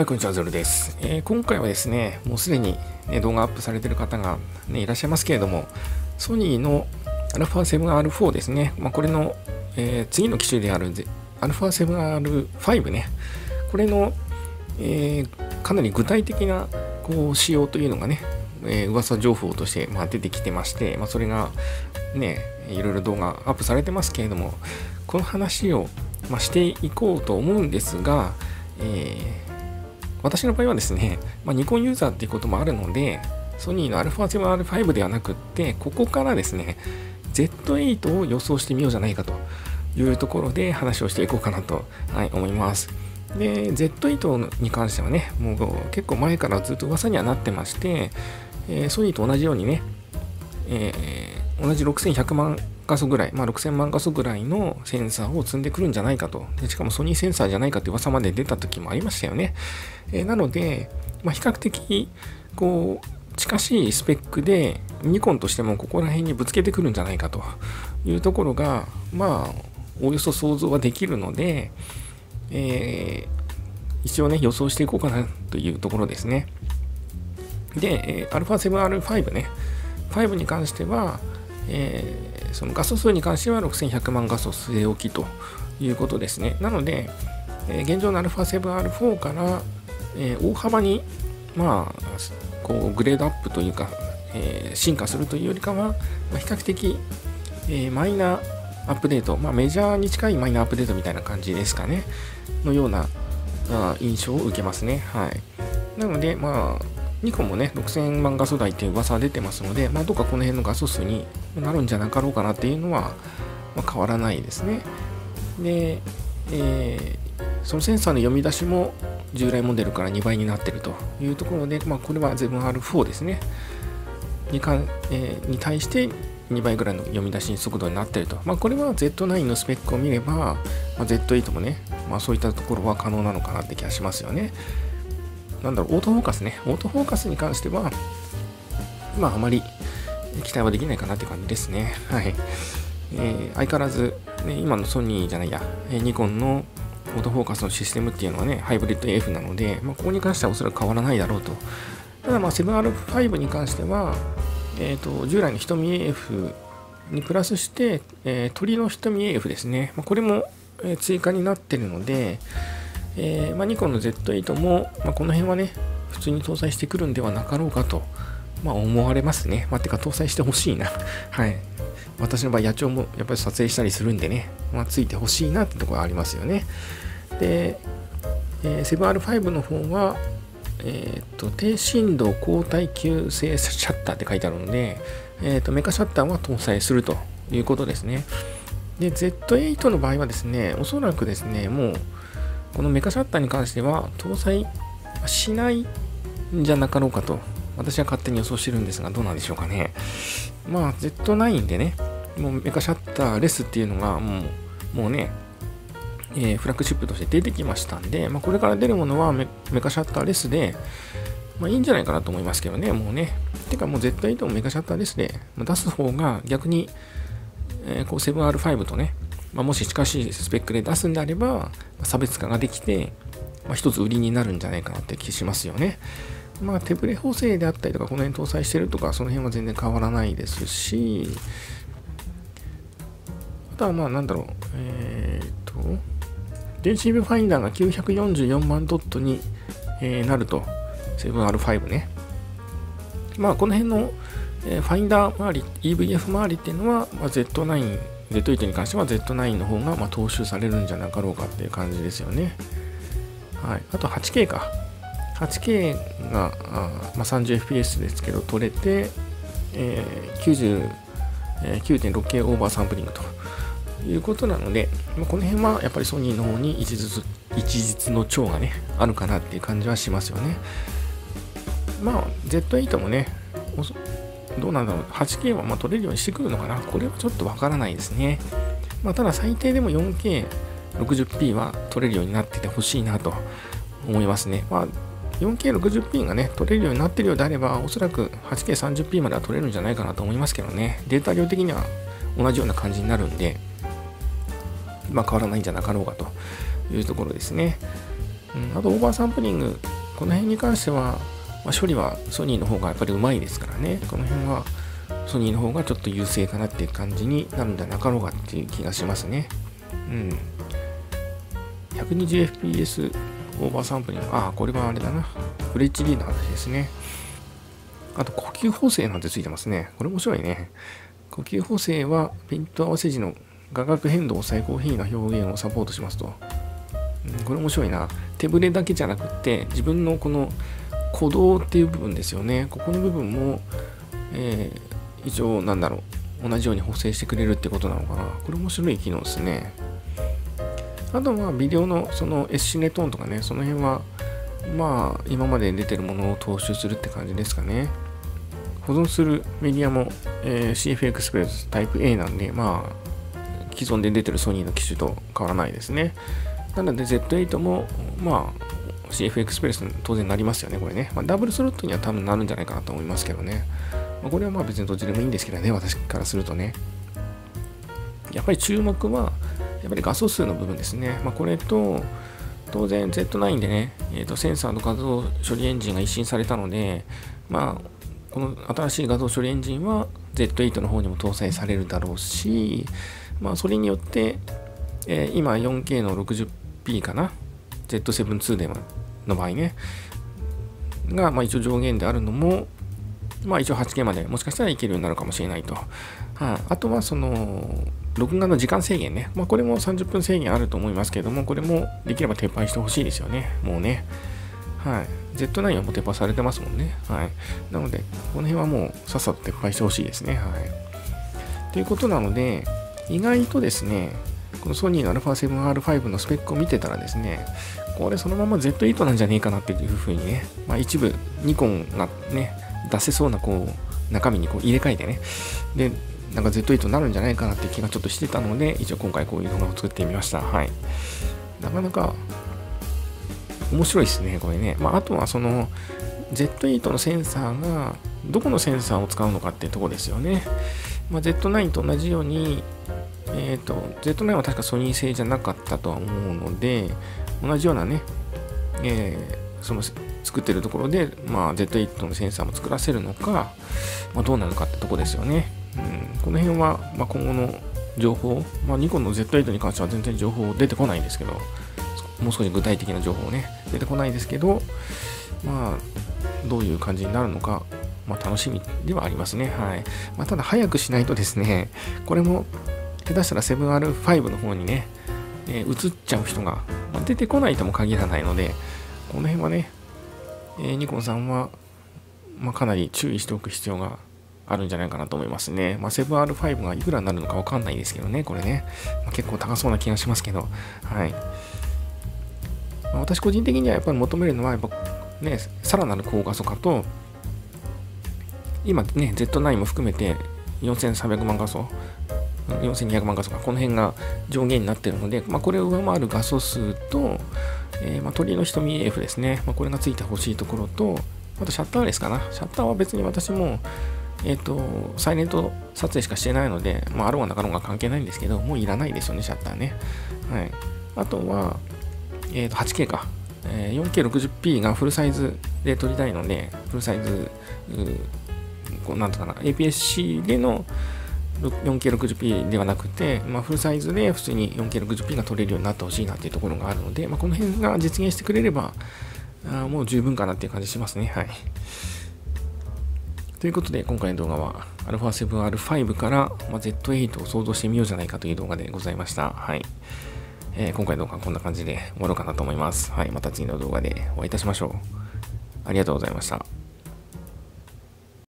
はい、こんにちは、ゼロです。えー、今回はですね、もうすでに、ね、動画アップされてる方が、ね、いらっしゃいますけれども、ソニーの α7R4 ですね、まあ、これの、えー、次の機種である α7R5 ね、これの、えー、かなり具体的なこう仕様というのがね、えー、噂情報として、まあ、出てきてまして、まあ、それがね、いろいろ動画アップされてますけれども、この話を、まあ、していこうと思うんですが、えー私の場合はですね、まあ、ニコンユーザーっていうこともあるので、ソニーの α7R5 ではなくって、ここからですね、Z8 を予想してみようじゃないかというところで話をしていこうかなと、はい、思います。で、Z8 に関してはね、もう結構前からずっと噂にはなってまして、えー、ソニーと同じようにね、えー、同じ6100万画素ぐらい、まあ、6000万画素ぐらいのセンサーを積んでくるんじゃないかと。でしかもソニーセンサーじゃないかって噂まで出た時もありましたよね。えー、なので、まあ、比較的、こう、近しいスペックで、ニコンとしてもここら辺にぶつけてくるんじゃないかというところが、まあ、おおよそ想像はできるので、えー、一応ね、予想していこうかなというところですね。で、えー、α7R5 ね、5に関しては、えー、その画素数に関しては6100万画素据え置きということですね。なので、えー、現状の α7R4 から、えー、大幅に、まあ、こうグレードアップというか、え進化するというよりかは、まあ、比較的、えマイナーアップデート、まあ、メジャーに近いマイナーアップデートみたいな感じですかね、のようなあ印象を受けますね。はい。なので、まあ、ニコンもね、6000万画素台っていう噂は出てますので、まあ、どっかこの辺の画素数になるんじゃなかろうかなっていうのは、まあ、変わらないですね。で、えー、そのセンサーの読み出しも従来モデルから2倍になってるというところで、まあ、これは 7R4 ですね。にかえー、に対して2倍ぐらいの読み出し速度になっていると。まあ、これは Z9 のスペックを見れば、まあ、Z8 もね、まあ、そういったところは可能なのかなって気がしますよね。なんだろう、オートフォーカスね。オートフォーカスに関しては、まあ、あまり期待はできないかなって感じですね。はい。えー、相変わらず、ね、今のソニーじゃないや、えニコンのオートフォーカスのシステムっていうのはね、ハイブリッド AF なので、まあ、ここに関してはおそらく変わらないだろうと。ただ、まあ、7R5 に関しては、えーと、従来の瞳 AF にプラスして、えー、鳥の瞳 AF ですね。まあ、これも、え追加になってるので、えー、まあ、ニコンの Z8 も、まあ、この辺はね、普通に搭載してくるんではなかろうかと、まあ、思われますね。まあ、てか搭載してほしいな。はい。私の場合、野鳥もやっぱり撮影したりするんでね、まあ、ついてほしいなってところありますよね。で、えー、7R5 の方は、えっ、と、低振動高耐久性シャッターって書いてあるので、えっ、と、メカシャッターは搭載するということですね。で、Z8 の場合はですね、おそらくですね、もう、このメカシャッターに関しては搭載しないんじゃなかろうかと私は勝手に予想してるんですがどうなんでしょうかねまあ Z9 でねもうメカシャッターレスっていうのがもうもうねえー、フラッグシップとして出てきましたんで、まあ、これから出るものはメカシャッターレスで、まあ、いいんじゃないかなと思いますけどね、もうね。てかもう絶対ともメカシャッターレスで出す方が逆に、えー、こう 7R5 とね、まあ、もし近しいスペックで出すんであれば、差別化ができて、まあ、一つ売りになるんじゃないかなって気しますよね。まあ、手ブレ補正であったりとか、この辺搭載してるとか、その辺は全然変わらないですし、あとはまあ、なんだろう、えー、っと、電子ビューファインダーが944万ドットに、えー、なると、7R5 ね。まあ、この辺の、え、ファインダー周り、EVF 周りっていうのは、まあ、Z9 Z8 に関しては Z9 の方がま踏襲されるんじゃなかろうかっていう感じですよね。はい、あと 8K か。8K があ、ま 30fps ですけど撮れて、えー、99.6K オーバーサンプリングということなので、まあ、この辺はやっぱりソニーの方に一日一日の長がね、あるかなっていう感じはしますよね。まあ、Z8 もね、どうなんだろう、8K はま取れるようにしてくるのかなこれはちょっとわからないですね。まあ、ただ最低でも 4K60p は取れるようになっててほしいなと思いますね。まあ 4K60p がね、取れるようになってるようであれば、おそらく 8K30p までは取れるんじゃないかなと思いますけどね。データ量的には同じような感じになるんで、まあ変わらないんじゃなかろうかというところですね。うん、あと、オーバーサンプリングこの辺に関しては、まあ、処理はソニーの方がやっぱりうまいですからね、この辺はソニーの方がちょっと優勢かなっていう感じになるんじゃなかろうかっていう気がしますね。うん。120fps オーバーサンプリング。ああ、これはあれだな。フレッチ HD の話ですね。あと、呼吸補正なんてついてますね。これ面白いね。呼吸補正は、ピント合わせ時の画角変動を最高変異な表現をサポートしますと。うん、これ面白いな。手ぶれだけじゃなくて、自分のこの鼓動っていう部分ですよね。ここの部分も、えー、一応、なんだろう。同じように補正してくれるってことなのかな。これ面白い機能ですね。あとはビデオのその S シネトーンとかね、その辺はまあ今まで出てるものを踏襲するって感じですかね。保存するメディアも、えー、CF エクスプレスタイプ A なんで、まあ既存で出てるソニーの機種と変わらないですね。なので Z8 もまあ CF エクスプレス当然なりますよね、これね。まあ、ダブルスロットには多分なるんじゃないかなと思いますけどね。まあ、これはまあ別にどっちでもいいんですけどね、私からするとね。やっぱり注目は、やっぱり画素数の部分ですね。まあ、これと、当然 Z9 でね、えー、とセンサーの画像処理エンジンが一新されたので、まあ、この新しい画像処理エンジンは Z8 の方にも搭載されるだろうし、まあ、それによって、えー、今 4K の 60p かな？Z7-2 でもの場合ねが、まあ、一応上限であるのも、まあ、一応 8K までもしかしたらいけるようになるかもしれないと。はあ、あとはその録画の時間制限ね。まあ、これも30分制限あると思いますけども、これもできれば撤廃してほしいですよね。もうね。はい。Z9 はもう撤廃されてますもんね。はい。なので、この辺はもうさっさと撤廃してほしいですね。はい。ということなので、意外とですね、このソニーの α7R5 のスペックを見てたらですね、これそのまま Z8 なんじゃねえかなっていうふうにね、まあ、一部ニコンがね、出せそうなこう中身にこう入れ替えてね、で、なんか Z8 になるんじゃないかなって気がちょっとしてたので、一応今回こういう動画を作ってみました。はい。なかなか面白いですね、これね。まあ、あとはその Z8 のセンサーがどこのセンサーを使うのかっていうとこですよね。まあ、Z9 と同じように、えっ、ー、と、Z9 は確かソニー製じゃなかったとは思うので、同じようなね、えー、その作ってるところで、まあ、Z8 のセンサーも作らせるのか、まあ、どうなのかってとこですよね。うん、この辺は、まあ、今後の情報、まあ、ニコンの Z8 に関しては全然情報出てこないんですけど、もう少し具体的な情報ね、出てこないですけど、まあ、どういう感じになるのか、まあ、楽しみではありますね。はい。まあ、ただ、早くしないとですね、これも、下手したら 7R5 の方にね、えー、移っちゃう人が、まあ、出てこないとも限らないので、この辺はね、えー、ニコンさんは、まあ、かなり注意しておく必要があるんじゃないかなと思いますね。まあ、7R5 がいくらになるのかわかんないですけどね、これね。まあ、結構高そうな気がしますけど、はい。まあ、私個人的にはやっぱり求めるのは、やっぱね、さらなる高画素化と、今ね、Z9 も含めて4300万画素、4200万画素か、この辺が上限になっているので、まあ、これを上回る画素数と、えー、まあ、鳥の瞳 F ですね、まあ、これがついてほしいところと、あとシャッターレスかな。シャッターは別に私も、えっ、ー、と、サイレント撮影しかしてないので、まあ、あろうがなかろうが関係ないんですけど、もういらないですよね、シャッターね。はい。あとは、えっ、ー、8K か。えー、4K60p がフルサイズで撮りたいので、フルサイズ、こうなんとかな、APS-C での 4K60p ではなくて、まあ、フルサイズで普通に 4K60p が撮れるようになってほしいなっていうところがあるので、まあ、この辺が実現してくれれば、あもう十分かなっていう感じしますね。はい。ということで、今回の動画は α7R5 から、ま Z8 を想像してみようじゃないかという動画でございました。はい。えー、今回の動画はこんな感じで終わろうかなと思います。はい。また次の動画でお会いいたしましょう。ありがとうございました。